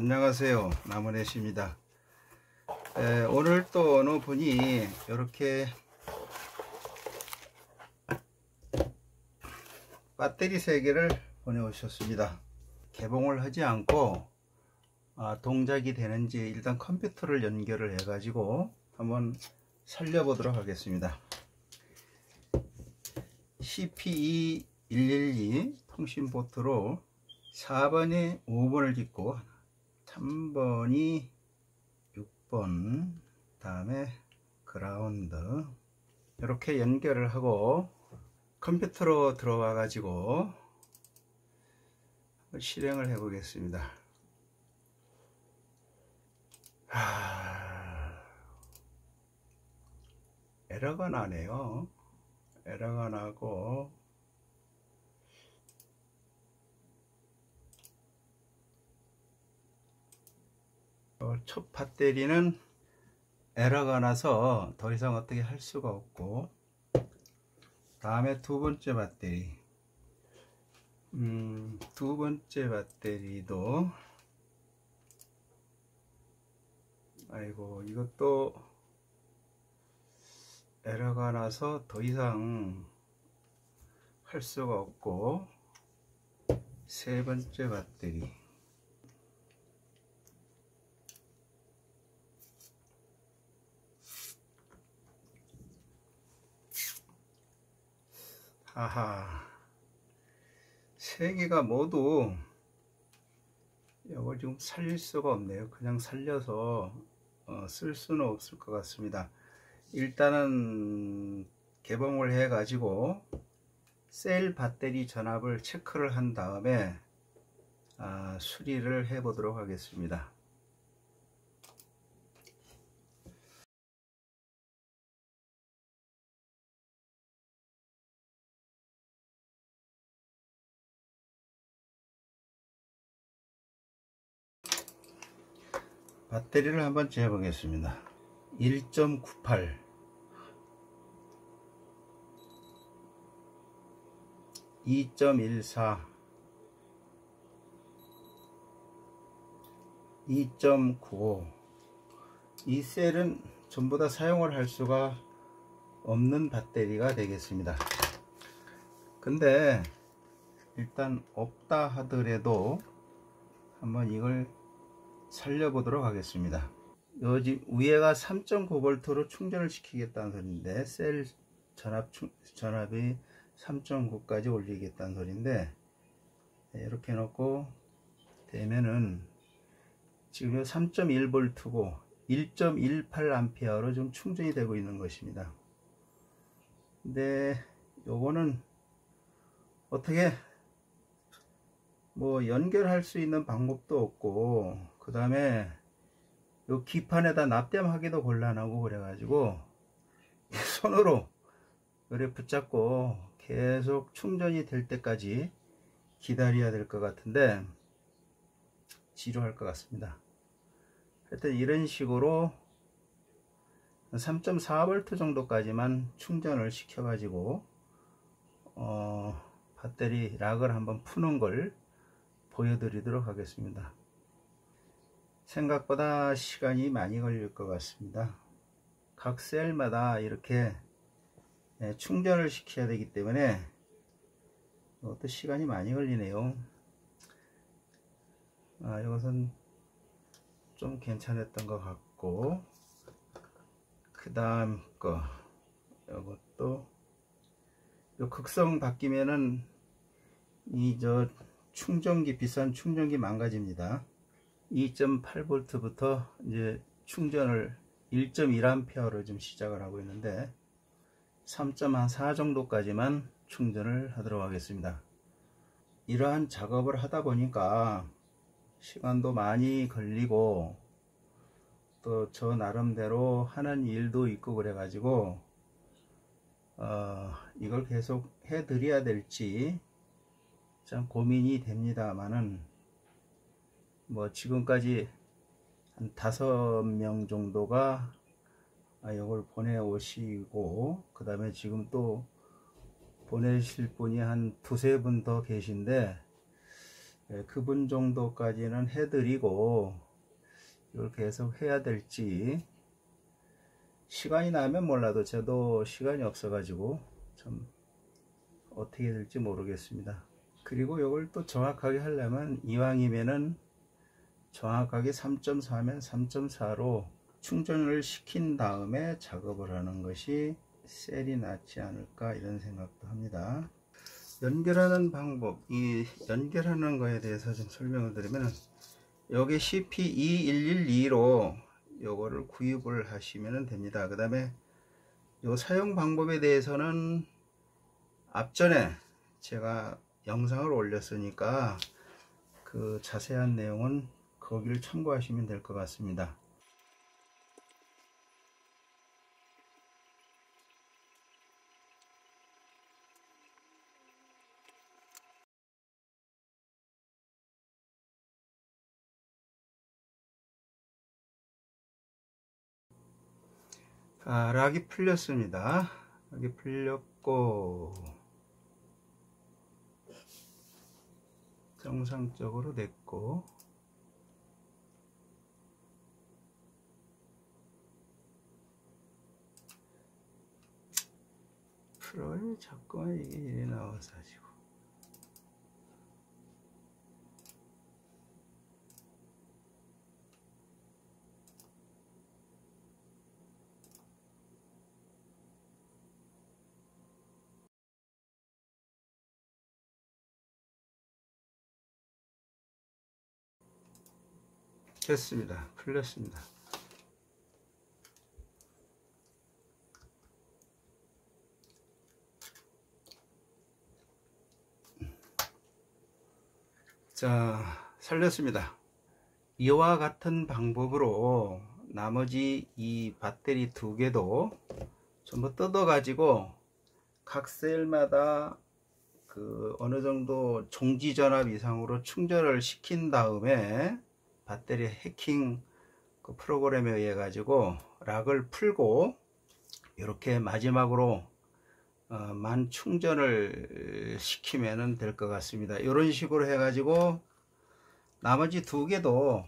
안녕하세요. 나무넷입니다. 에, 오늘 또 어느 분이 이렇게 배터리 3개를 보내오셨습니다. 개봉을 하지 않고 아, 동작이 되는지 일단 컴퓨터를 연결을 해 가지고 한번 살려보도록 하겠습니다. CPE112 통신포트로 4번에 5번을 짓고 3번이 6번 다음에 그라운드. 이렇게 연결을 하고 컴퓨터로 들어와 가지고 실행을 해 보겠습니다. 하... 에러가 나네요. 에러가 나고 첫 배터리는 에러가 나서 더 이상 어떻게 할 수가 없고 다음에 두 번째 배터리. 음, 두 번째 배터리도 아이고 이것도 에러가 나서 더 이상 할 수가 없고 세 번째 배터리 아하. 세 개가 모두 이걸 좀 살릴 수가 없네요. 그냥 살려서 어, 쓸 수는 없을 것 같습니다. 일단은 개봉을 해 가지고 셀 배터리 전압을 체크를 한 다음에 아, 수리를 해 보도록 하겠습니다 배터리를 한번 재보겠습니다. 1.98 2.14 2.95이 셀은 전부 다 사용을 할 수가 없는 배터리가 되겠습니다. 근데 일단 없다 하더라도 한번 이걸 살려보도록 하겠습니다. 여기 위에가 3.9V로 충전을 시키겠다는 소리인데 셀 전압 충, 전압이 3.9까지 올리겠다는 소리인데 네, 이렇게 놓고 되면은 지금 3.1V고 1.18A로 좀 충전이 되고 있는 것입니다. 근데 요거는 어떻게 뭐 연결할 수 있는 방법도 없고 그 다음에 요 기판에다 납땜하기도 곤란하고 그래가지고 손으로 요래 붙잡고 계속 충전이 될 때까지 기다려야 될 것 같은데 지루할 것 같습니다. 하여튼 이런 식으로 3.4V 정도까지만 충전을 시켜 가지고 어, 배터리 락을 한번 푸는 걸 보여드리도록 하겠습니다 생각보다 시간이 많이 걸릴 것 같습니다. 각 셀마다 이렇게 네, 충전을 시켜야 되기 때문에 이것도 시간이 많이 걸리네요. 아, 이것은 좀 괜찮았던 것 같고 그 다음 거 이것도 요 극성 바뀌면은 이 저 충전기 비싼 충전기 망가집니다 2.8V부터 이제 충전을 1.1A로 좀 시작을 하고 있는데 3.4 정도까지만 충전을 하도록 하겠습니다. 이러한 작업을 하다 보니까 시간도 많이 걸리고 또 저 나름대로 하는 일도 있고 그래 가지고 어, 이걸 계속 해 드려야 될지 참 고민이 됩니다만은 뭐 지금까지 한 다섯 명 정도가 이걸 보내오시고 그 다음에 지금 또 보내실 분이 한 두세 분 더 계신데 예, 그분 정도까지는 해드리고 이걸 계속 해야 될지 시간이 나면 몰라도 저도 시간이 없어 가지고 참 어떻게 될지 모르겠습니다. 그리고 이걸 또 정확하게 하려면 이왕이면은 정확하게 3.4면 3.4로 충전을 시킨 다음에 작업을 하는 것이 셀이 낫지 않을까 이런 생각도 합니다. 연결하는 방법, 이 연결하는 거에 대해서 좀 설명을 드리면 여기 CP2112로 요거를 구입을 하시면 됩니다. 그 다음에 요 사용 방법에 대해서는 앞전에 제가 영상을 올렸으니까 그 자세한 내용은 거기를 참고하시면 될 것 같습니다. 아, 락이 풀렸습니다. 락이 풀렸고 정상적으로 됐고 프로에 자꾸만 이게 이래 나와서 가지고 됐습니다. 풀렸습니다. 자, 살렸습니다. 이와 같은 방법으로 나머지 이 배터리 두 개도 전부 뜯어 가지고 각 셀마다 그 어느 정도 종지 전압 이상으로 충전을 시킨 다음에 배터리 해킹 그 프로그램에 의해 가지고 락을 풀고 이렇게 마지막으로 어, 만 충전을 시키면 될 것 같습니다. 이런 식으로 해 가지고 나머지 두 개도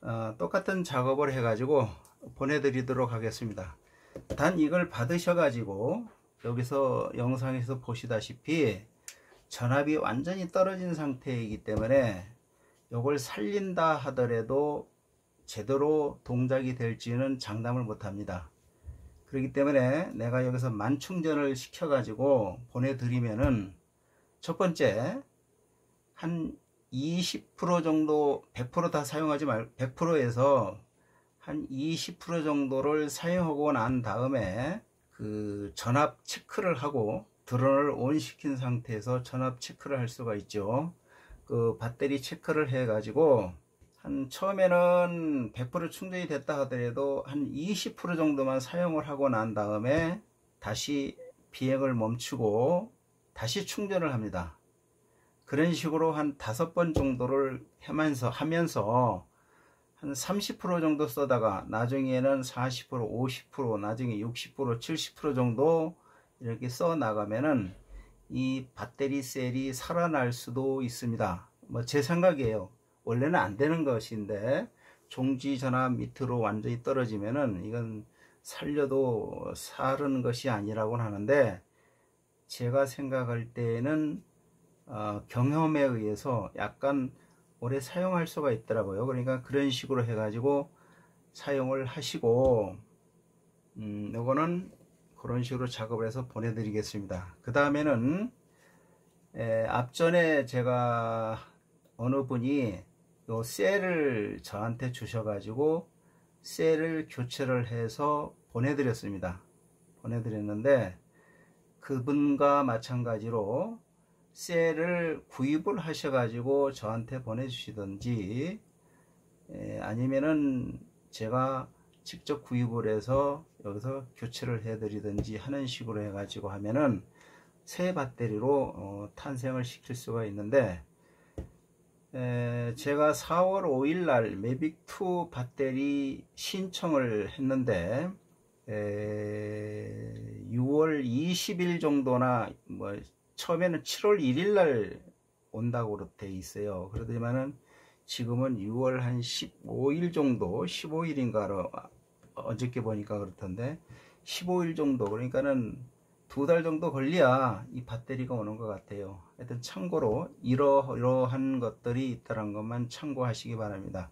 어, 똑같은 작업을 해 가지고 보내드리도록 하겠습니다. 단 이걸 받으셔 가지고 여기서 영상에서 보시다시피 전압이 완전히 떨어진 상태이기 때문에 이걸 살린다 하더라도 제대로 동작이 될지는 장담을 못합니다. 그렇기 때문에 내가 여기서 만충전을 시켜 가지고 보내드리면은 첫 번째 한 20% 정도 100%다 사용하지 말 100%에서 한 20% 정도를 사용하고 난 다음에 그 전압 체크를 하고 드론을 온 시킨 상태에서 전압 체크를 할 수가 있죠. 그 배터리 체크를 해 가지고 한 처음에는 100% 충전이 됐다 하더라도 한 20% 정도만 사용을 하고 난 다음에 다시 비행을 멈추고 다시 충전을 합니다. 그런 식으로 한 다섯 번 정도를 하면서 하면서 한 30% 정도 써다가 나중에는 40% 50% 나중에 60% 70% 정도 이렇게 써 나가면은 이 배터리 셀이 살아날 수도 있습니다. 뭐 제 생각이에요. 원래는 안 되는 것인데 종지 전압 밑으로 완전히 떨어지면은 이건 살려도 사는 것이 아니라고 하는데 제가 생각할 때는 어, 경험에 의해서 약간 오래 사용할 수가 있더라고요. 그러니까 그런 식으로 해가지고 사용을 하시고 음, 요거는 그런 식으로 작업을 해서 보내드리겠습니다. 그 다음에는 앞전에 제가 어느 분이 요 셀을 저한테 주셔가지고 셀을 교체를 해서 보내드렸습니다. 보내드렸는데 그분과 마찬가지로 셀을 구입을 하셔가지고 저한테 보내주시든지 에, 아니면은 제가 직접 구입을 해서 여기서 교체를 해드리든지 하는 식으로 해가지고 하면은 새 배터리로 어, 탄생을 시킬 수가 있는데 에, 제가 4월 5일 날 매빅2 배터리 신청을 했는데 에, 6월 20일 정도나 뭐 처음에는 7월 1일 날 온다고 돼 있어요. 그러더니만은 지금은 6월 한 15일 정도, 15일인가 어저께 보니까 그렇던데 15일 정도 그러니까는 두 달 정도 걸려야 이 배터리가 오는 것 같아요. 하여튼 참고로 이러이러한 것들이 있다는 것만 참고하시기 바랍니다.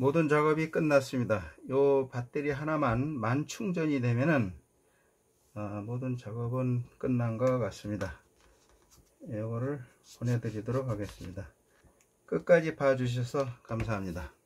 모든 작업이 끝났습니다. 요 배터리 하나만 만 충전이 되면은 어, 모든 작업은 끝난 것 같습니다. 이거를 보내드리도록 하겠습니다. 끝까지 봐주셔서 감사합니다.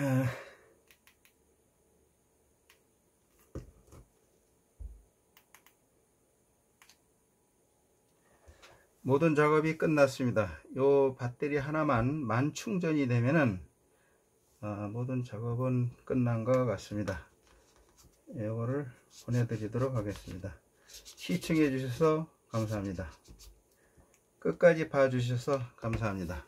아, 모든 작업이 끝났습니다. 요 배터리 하나만 만 충전이 되면은 어, 모든 작업은 끝난 것 같습니다. 이거를 보내드리도록 하겠습니다. 시청해 주셔서 감사합니다. 끝까지 봐주셔서 감사합니다.